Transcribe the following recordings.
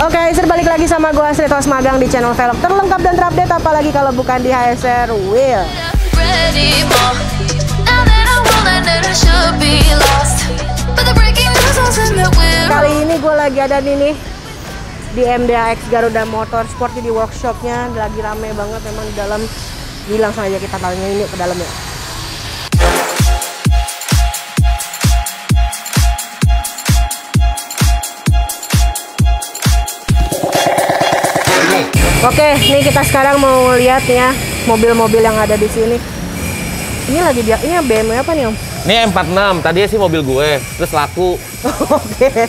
Oke, okay, balik lagi sama gue Astrid Tos Magang di channel Velg terlengkap dan terupdate apalagi kalau bukan di HSR Wheel. Kali ini gue lagi ada di nih di MDAX Garuda Motorsport di workshopnya lagi rame banget memang di dalam bilang saja kita tanya ini ke dalam ya. Oke, nih kita sekarang mau lihat ya mobil-mobil yang ada di sini. Ini lagi dia, ini BMW apa nih Om? Ini M46, tadinya sih mobil gue, terus laku. Oke.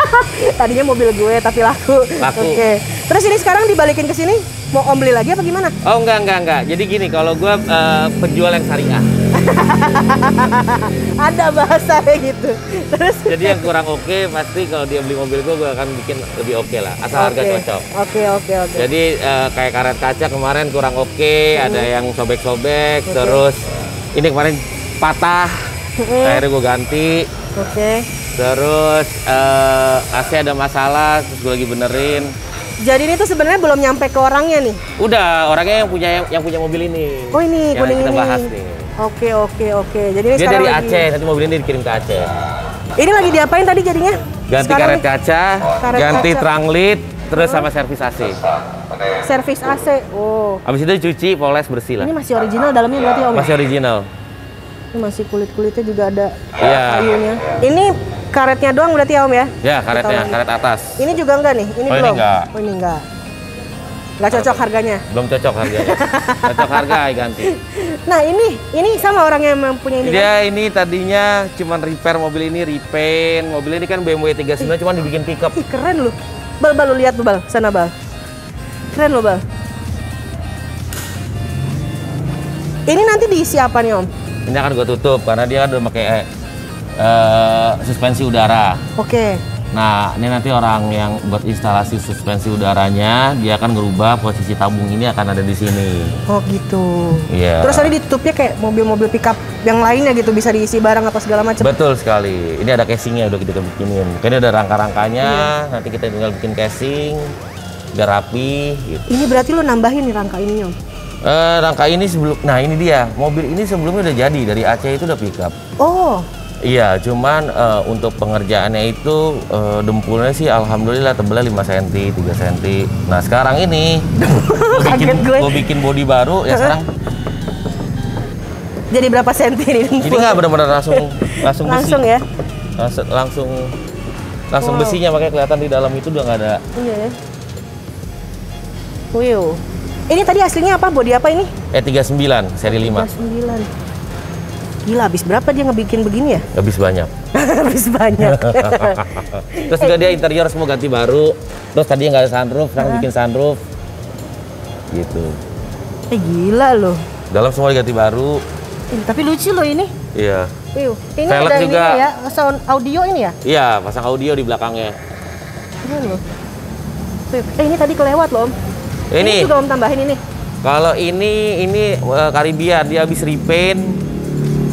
Tadinya mobil gue tapi laku. Laku. Oke. Terus ini sekarang dibalikin ke sini, mau Om beli lagi apa gimana? Oh enggak enggak enggak. Jadi gini, kalau gue uh, penjual yang syariah. ada bahasa kayak gitu. Terus jadi yang kurang oke okay, pasti kalau dia beli mobil gue gue akan bikin lebih oke okay lah asal okay. harga cocok. Oke okay, oke okay, oke. Okay. Jadi uh, kayak karet kaca kemarin kurang oke, okay, hmm. ada yang sobek-sobek, okay. terus ini kemarin patah, hmm. akhirnya gue ganti. Oke. Okay. Terus uh, AC ada masalah, terus gue lagi benerin. Jadi ini tuh sebenarnya belum nyampe ke orangnya nih. Udah, orangnya yang punya yang, punya mobil ini. Oh ini yang kuning kita ini. bahas nih. Oke oke oke. Jadi ini Dia dari lagi... Aceh, nanti mobil ini dikirim ke Aceh. Ini lagi diapain tadi jadinya? Ganti sekarang karet kaca, karet ganti kaca. tranglit, terus sama servis AC. Servis AC. Oh. Habis itu cuci, poles, bersih lah. Ini masih original dalamnya berarti Om? Masih original. Ini masih kulit-kulitnya juga ada Iya. kayunya. Ini karetnya doang berarti ya Om ya? Ya, karetnya, karet atas. Ini juga enggak nih? Ini Oh, ini belum? enggak. Oh, ini enggak. Enggak cocok harganya. Belum cocok harganya. cocok harga ganti. Nah, ini ini sama orang yang mempunyai ini. kan? Dia ini tadinya cuman repair mobil ini, repaint. Mobil ini kan BMW 39 cuman dibikin pickup. Ih, keren loh. Bal, bal, lu lihat tuh, Bal. Sana, Bal. Keren loh, Bal. Ini nanti diisi apa nih, Om? Ini akan gue tutup karena dia kan udah pakai eh, suspensi udara. Oke. Nah, ini nanti orang yang buat instalasi suspensi udaranya, dia akan ngerubah posisi tabung ini akan ada di sini. Oh, gitu. Iya. Terus tadi ditutupnya kayak mobil-mobil pickup yang lainnya gitu bisa diisi barang apa segala macam. Betul sekali. Ini ada casingnya udah kita bikinin. Kayaknya ada rangka-rangkanya. Iya. Nanti kita tinggal bikin casing, biar rapi. Gitu. Ini berarti lo nambahin nih rangka ini, Om. Eh, rangka ini sebelum, nah ini dia. Mobil ini sebelumnya udah jadi dari Aceh itu udah pickup. Oh, Iya, cuman eh, untuk pengerjaannya itu eh, dempulnya sih alhamdulillah tebalnya 5 cm, 3 cm. Nah, sekarang ini gue bikin, gue. gua bikin body baru ya sekarang jadi berapa senti nih? ini nggak benar-benar langsung langsung besi. Langsung ya? Langsung langsung langsung Wow. besinya makanya kelihatan di dalam itu udah nggak ada. Iya ya. Wih. Ini tadi aslinya apa? Body apa ini? Eh 39 seri 5. 39. Gila, habis berapa dia ngebikin begini ya? Habis banyak. habis banyak. Terus juga dia interior semua ganti baru. Terus tadi nggak ada sunroof, sekarang bikin sunroof. Gitu. eh gila loh. Dalam semua diganti baru. Ih, tapi lucu loh ini. Iya. Wih, ini Velg ada juga. ini ya, sound audio ini ya? Iya, pasang audio di belakangnya. Keren loh. Eh ini tadi kelewat loh om. Ini juga om tambahin ini. kalau ini ini eh, Caribbean dia habis repaint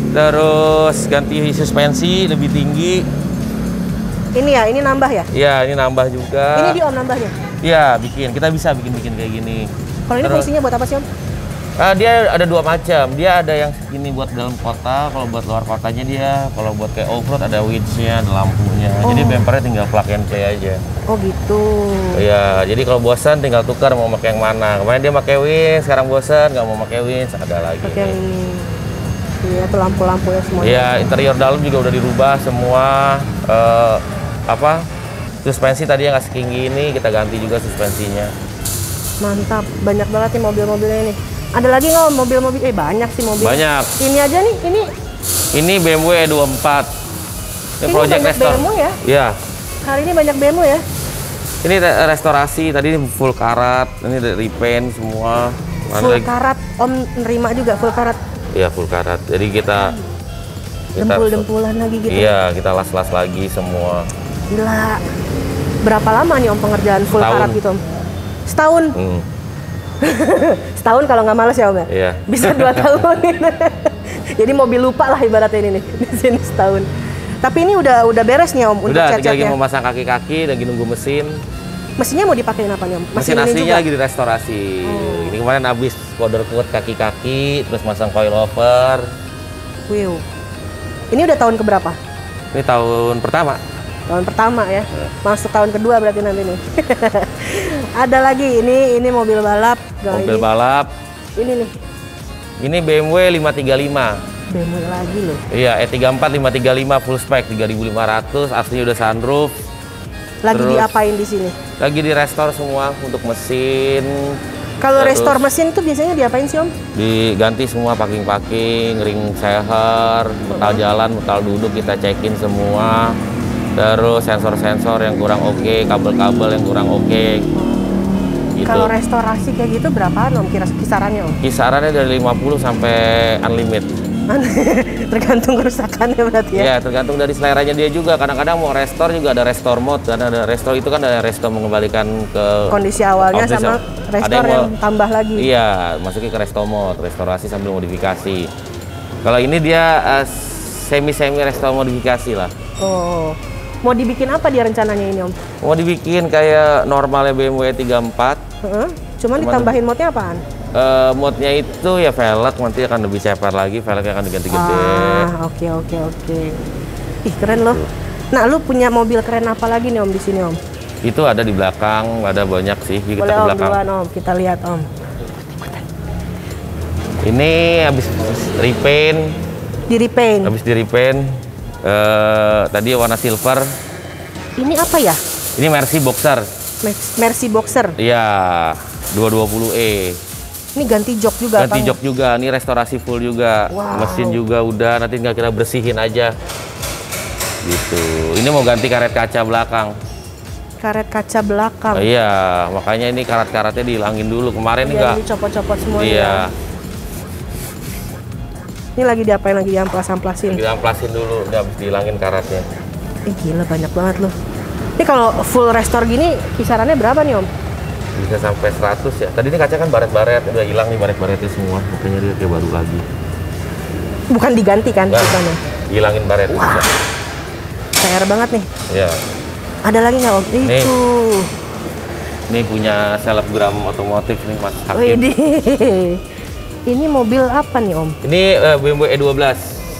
terus ganti suspensi lebih tinggi. Ini ya, ini nambah ya? Iya, ini nambah juga. Ini di om nambahnya. Iya, bikin. Kita bisa bikin-bikin kayak gini. Kalau ini Terus- fungsinya buat apa sih om? Ah, dia ada dua macam. Dia ada yang ini buat dalam kota, kalau buat luar kotanya dia, kalau buat kayak off-road ada winch-nya, ada lampunya. Jadi Oh. bumpernya tinggal plug and play aja. Oh gitu. Iya, jadi kalau bosan tinggal tukar mau pakai yang mana. Kemarin dia pakai winch, sekarang bosan nggak mau pakai winch, ada lagi. Pakai. Iya, tuh lampu-lampunya semuanya. Iya, interior dalam juga udah dirubah semua. eh, apa? Suspensi tadi yang nggak setinggi ini kita ganti juga suspensinya. Mantap, banyak banget nih mobil-mobilnya ini. Ada lagi nggak mobil-mobil? Eh banyak sih mobil. Banyak. Ini aja nih, ini Ini BMW E24. Ini, Ini project. BMW ya? Iya. hari ini banyak BMW ya. Ini re- restorasi tadi ini full karat, ini repaint semua. Full karat, Om nerima juga full karat. Iya full karat. Jadi kita kita Dempul-dempulan lagi gitu. Iya, kita las-las lagi semua. Gila. Berapa lama nih Om pengerjaan full Setahun. karat gitu Om? Setahun. Hmm, Setahun kalau nggak males ya Om ya? iya. Bisa dua tahun. Jadi mobil lupa lah ibaratnya ini nih di sini setahun. Tapi ini udah udah beres nih Om untuk Udah, lagi mau masang kaki-kaki, lagi nunggu mesin. Mesinnya mau dipakein apa nih Om? Mesin ini aslinya juga? lagi direstorasi. Oh. Ini kemarin habis powder coat kaki-kaki, terus masang coil over. Wow. Ini udah tahun keberapa? Ini tahun pertama. Tahun pertama ya. Ya. Masuk tahun kedua berarti nanti nih. Ada lagi ini ini mobil balap. Gak Mobil ini, balap. ini nih Ini BMW 535. BMW lagi loh. Iya, E E34 535 full spec 3500, aslinya udah sunroof. Lagi Terus- diapain di sini? Lagi di restore semua untuk mesin. Kalau restore mesin tuh biasanya diapain sih Om? Diganti semua packing-packing, ring seher, metal jalan, metal duduk kita cekin semua. Terus sensor-sensor yang kurang oke, kabel-kabel yang kurang oke. Gitu. Kalau restorasi kayak gitu berapaan Om kira kisarannya Om? Kisarannya dari 50 sampai unlimited. Tergantung kerusakannya berarti ya. Ya, tergantung dari seleranya dia juga. Kadang-kadang mau restore juga ada restore mode. Karena ada restore itu kan ada restore mengembalikan ke Kondisi awalnya Kondisi sama. Ada restore yang yang, mau- tambah lagi. Iya, masukin ke restore mode, restorasi sambil modifikasi. Kalau ini dia eh, semi-semi restore modifikasi lah. Oh. Mau dibikin apa dia rencananya ini Om? Mau dibikin kayak normalnya BMW 34. Heeh. Cuman Cuman- ditambahin modnya apaan? Eh, modnya itu ya velg, nanti akan lebih ceper lagi, velgnya akan diganti gede. Ah, oke oke oke. Ih, keren loh. Nah, lu punya mobil keren apa lagi nih Om di sini Om? Itu ada di belakang, ada banyak sih. Kita Boleh ke Om belakang. duluan Om, kita lihat Om. Ini habis repaint, Di repaint. habis di repaint. Eh, tadi warna silver. Ini apa ya? Ini Mercy Boxer. Mercy Boxer. Iya, 220e. Ini ganti jok juga Ganti Bang? jok juga, ini restorasi full juga. Wow. Mesin juga udah, nanti tinggal kita bersihin aja. Gitu. Ini mau ganti karet kaca belakang. Karet kaca belakang. Oh, iya, makanya ini karat-karatnya dihilangin dulu. Kemarin Iya, enggak. ini copot-copot semuanya. Iya, Ini lagi diapain lagi diamplas-amplasin? kita amplasin dulu, udah habis dihilangin karatnya. Ih, gila banyak banget loh. Ini kalau full restore gini kisarannya berapa nih Om? Bisa sampai 100 ya. Tadi ini kaca kan baret-baret, udah hilang nih baret-baretnya semua. Makanya dia kayak baru lagi. Bukan diganti kan Nah, hilangin baret. PR banget nih. Ya, Ada lagi nggak Om? Nih. Itu. ini punya selebgram otomotif nih Mas Hakim. Widih. Ini mobil apa nih Om? Ini eh, BMW E12.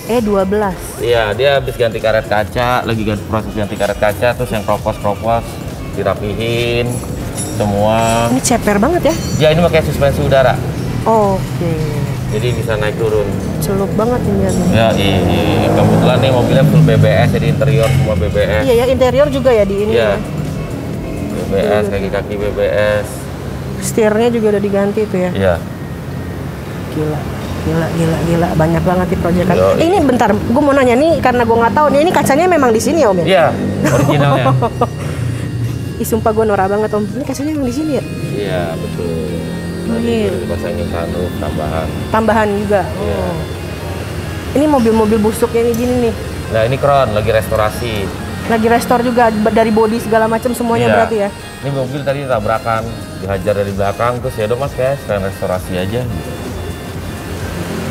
E12. Iya, dia habis ganti karet kaca, lagi ganti proses ganti karet kaca, terus yang kropos-kropos dirapihin semua. Ini ceper banget ya? Ya ini pakai suspensi udara, Oke. jadi bisa naik turun. Celup banget ini ya. Ya, i- i- kebetulan nih mobilnya full BBS, jadi interior semua BBS. Iya ya interior juga ya di ini Iya. ya. BBS, kaki-kaki BBS. Setirnya juga udah diganti tuh ya. Iya. Gila. Gila, gila, gila. Banyak banget di proyekan. Eh, ini bentar, gue mau nanya nih karena gue nggak tahu nih ini kacanya memang di sini ya Om ya? Iya, originalnya. Ih sumpah gue norak banget Om. Ini kacanya memang di sini ya? Iya, betul. Oh, Tadi iya. udah dipasangin sunroof tambahan. Tambahan juga. Iya. Oh. Ini mobil-mobil busuknya ini gini nih. Nah, ini Crown lagi restorasi. Lagi restore juga dari body segala macam semuanya Iya. berarti ya. Ini mobil tadi tabrakan, dihajar dari belakang, terus ya udah mas kayak sekalian restorasi aja.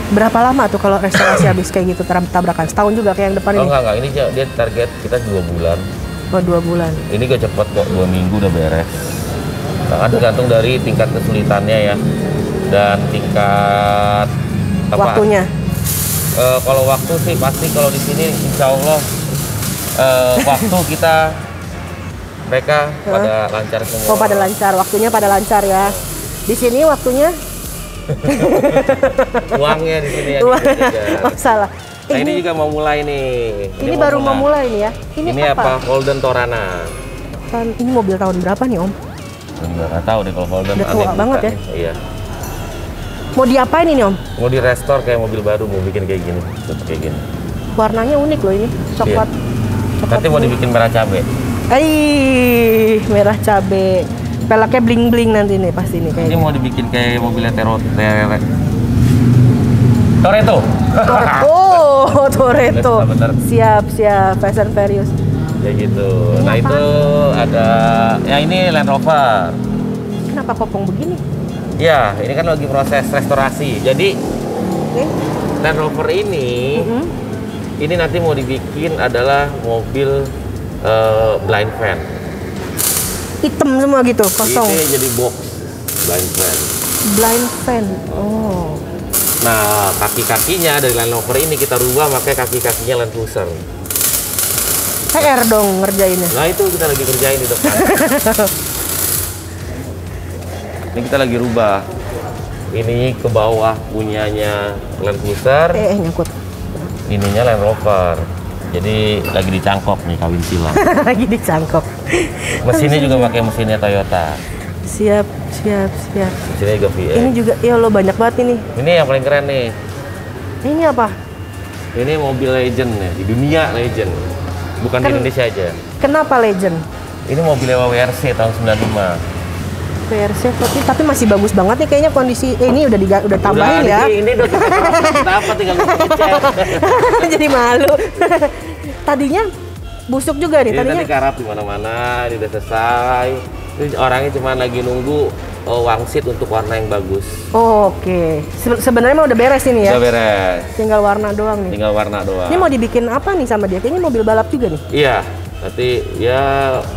Berapa lama tuh kalau restorasi habis kayak gitu tab- tabrakan? Setahun juga kayak yang depan Oh ini? enggak enggak, ini dia target kita dua bulan. Oh dua bulan. Ini gak cepet kok, dua minggu udah beres. Nah, tergantung dari tingkat kesulitannya ya, dan tingkat apa? Waktunya. Eh, kalau waktu sih pasti kalau di sini insya Allah eh, waktu kita mereka pada lancar semua. Oh pada lancar, waktunya pada lancar ya. Di sini waktunya Uangnya di sini ya. Uang. oh salah. Nah ini ini, juga mau mulai nih. ini baru mau mulai nih ya. Ini, Ini, apa? Holden Torana. Tahun- ini mobil tahun berapa nih Om? Enggak nggak tahu deh kalau Holden. Udah tua banget ya? nih. Iya. Mau diapain ini Om? Mau di restore kayak mobil baru, mau bikin kayak gini, Tuh, kayak gini. Warnanya unik loh ini, coklat. coklat Nanti mau dibikin merah cabe. Ih, merah cabe. Pelaknya bling bling nanti nih pasti nih Ini kayaknya. mau dibikin kayak mobilnya Tero Tere. Toretto. Oh, Toretto. Bener, bener. Siap, siap. Fast and Furious. ya gitu. Ini Nah apa? itu ada, ya ini Land Rover. Kenapa kopong begini? Ya, ini kan lagi proses restorasi. Jadi Oke. Land Rover ini, Mhm. ini nanti mau dibikin adalah mobil eh, blind van. hitam semua gitu, kosong. Ini jadi box blind fan. Blind fan. Oh. Nah, kaki-kakinya dari Land Rover ini kita rubah pakai kaki-kakinya Land Cruiser. PR dong ngerjainnya. Nah, itu kita lagi kerjain di depan. ini kita lagi rubah. Ini ke bawah punyanya Land Cruiser, Eh, eh nyangkut. ininya Land Rover. Jadi lagi dicangkok nih kawin silang. Lagi dicangkok. Mesinnya juga pakai mesinnya Toyota. Siap, siap, siap. Mesinnya juga VX. Ini juga, ya lo banyak banget ini. Ini yang paling keren nih. Ini apa? Ini mobil legend nih, di dunia legend. Bukan di Kan- Indonesia aja. Kenapa legend? Ini mobil WRC tahun 95. PRC tapi tapi masih bagus banget nih kayaknya kondisi eh, ini udah diga, udah tambahin Udah, ya. Ini, ini udah apa tinggal. Jadi malu. Tadinya busuk juga nih Ini tadinya. tadi karap di mana-mana, ini udah selesai. Ini orangnya cuma lagi nunggu oh, wangsit untuk warna yang bagus. Oh, Oke. Se- Sebenarnya mah udah beres ini ya. Udah beres. Tinggal warna doang nih. Tinggal warna doang. Ini mau dibikin apa nih sama dia? Kayaknya mobil balap juga nih. Iya, nanti ya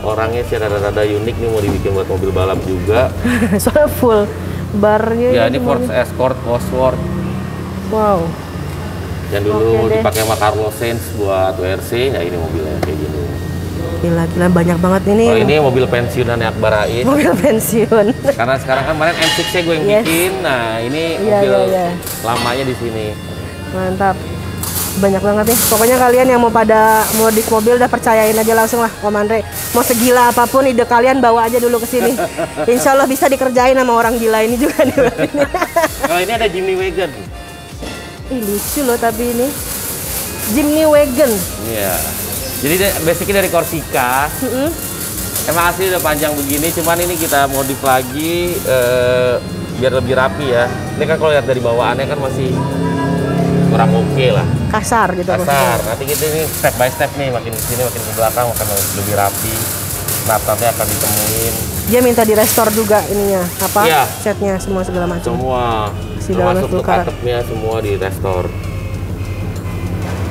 orangnya sih rada-rada unik nih mau dibikin buat mobil balap juga. Soalnya full barnya. ya ini Ford. Escort Cosworth Wow. yang dulu deh. dipakai sama Carlos Sainz buat WRC, ya ini mobilnya kayak gini. Gila, gila banyak banget ini. Kalau ini mobil pensiunannya Akbar Rais. mobil pensiun. Karena sekarang kan kemarin M6 nya gue yang Yes. bikin, nah ini Iya, mobil iya, iya. lamanya di sini. Mantap. Banyak banget nih. Pokoknya kalian yang mau pada modif mobil udah percayain aja langsung lah Om Andre. Mau segila apa pun ide kalian bawa aja dulu ke sini. Insya Allah bisa dikerjain sama orang gila ini juga nih. Kalau ini ada Jimny Wagon. Ih lucu loh tapi ini. Jimny Wagon. Iya. Jadi basicnya dari Korsika. Mm-mm. Emang asli udah panjang begini, cuman ini kita modif lagi eh, biar lebih rapi ya. Ini kan kalau lihat dari bawaannya kan masih kurang oke lah, Kasar gitu kasar. maksudnya. Nanti kita ini step by step nih, makin ke sini makin ke belakang akan lebih rapi. Knapnapnya akan ditemuin Dia minta di restore juga ininya apa Iya. setnya semua segala macam. semua, Si dalam termasuk untuk semua di restore.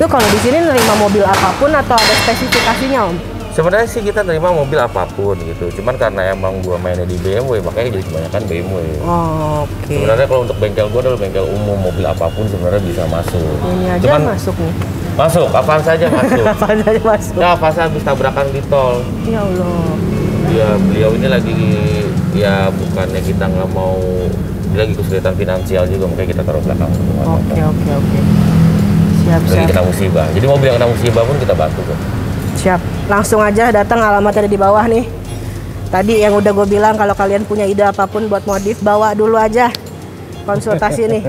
Itu kalau di sini nerima mobil apa pun atau ada spesifikasinya om? Sebenarnya sih kita terima mobil apa pun gitu, cuman karena emang gua mainnya di BMW, makanya jadi kebanyakan BMW. Oh, Oke. Sebenarnya kalau untuk bengkel gua adalah bengkel umum, mobil apa pun sebenarnya bisa masuk. Ini aja Cuman masuk nih. masuk, kapan saja masuk. Apa aja masuk. Ya, pas habis tabrakan di tol. Ya Allah. Ya, beliau ini lagi ya bukannya kita nggak mau dia lagi kesulitan finansial juga, makanya kita taruh belakang. Oke oke oke. Siap Lagi siap. kena musibah. Jadi mobil yang kena musibah pun kita bantu kok. Siap. Langsung aja datang alamatnya ada di bawah nih. Tadi yang udah gue bilang kalau kalian punya ide apa pun buat modif bawa dulu aja konsultasi nih.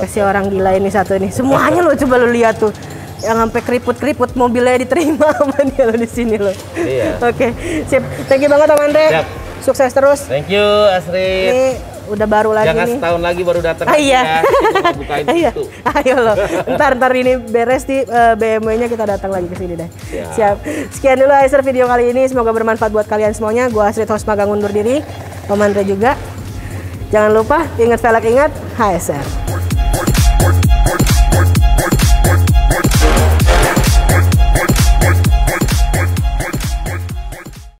Kasih orang gila ini satu ini. Semuanya lo coba lo lihat tuh. Yang sampai keriput-keriput mobilnya diterima sama dia lo di sini lo. Iya. Oke, sip. Thank you banget Om Andre. Siap. Sukses terus. Thank you, Astrid. Ini udah baru lagi Jangan nih. setahun lagi baru datang Ah, iya. ya. Kita mau bukain Iya. pintu. Ayo loh. Ntar ntar ini beres di eh, BMW-nya kita datang lagi ke sini deh. Siap. Siap. Sekian dulu Aiser video kali ini. Semoga bermanfaat buat kalian semuanya. Gua Astrid Hosmagang undur diri. Om Andre juga. Jangan lupa ingat velg ingat HSR.